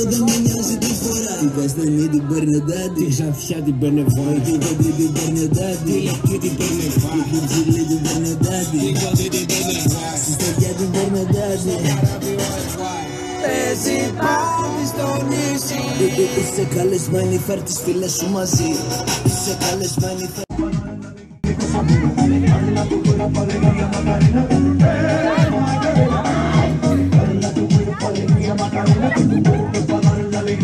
Όταν με νοιάζει τι φορά. Την ξαφιά την παίρνει Την κοντή την παίρνει Την λευκή την παίρνει Την ψηλή την παίρνει Την κοντή την παίρνει ο φορά την παίρνει Παίζει πάλι στο νησί. Είσαι καλεσμένη φέρ τις φίλες σου μαζί. Είσαι καλεσμένη φέρ Παρέγα για μακαρίνα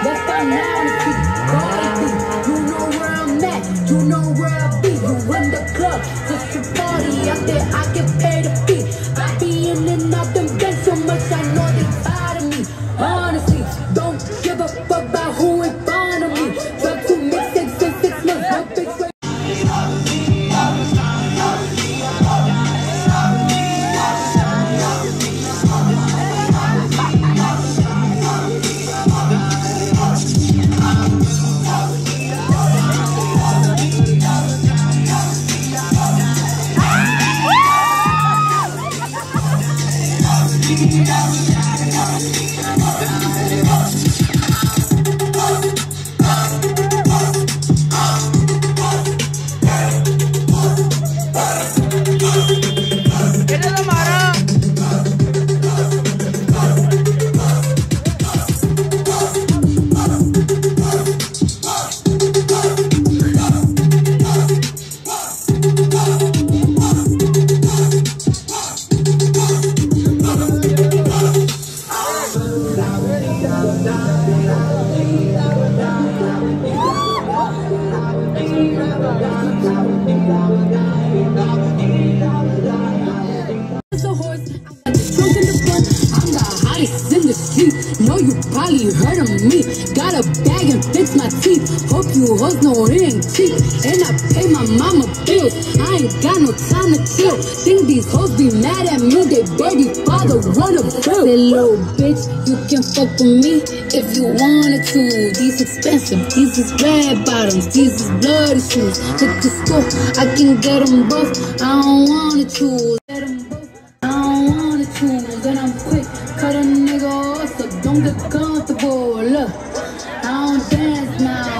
Out if she Cardi You know where I'm at, you know where I be. You in the club, just a party out there. I get paid a fee. I be in and out them bands so much, I know they tired of me. Honestly, don't give a fuck probably heard of me. Got a bag and fix my teeth. Hope you hoes know it ain't cheap. And I pay my mama bills. I ain't got no time to chill. Think these hoes be mad at me. They baby father run a bill. Little bitch, you can fuck with me if you wanted to. These expensive. These is red bottoms. These is bloody shoes. Hit the store. I can get them both. I don't wanna choose. Get comfortable. Look, I don't dance now,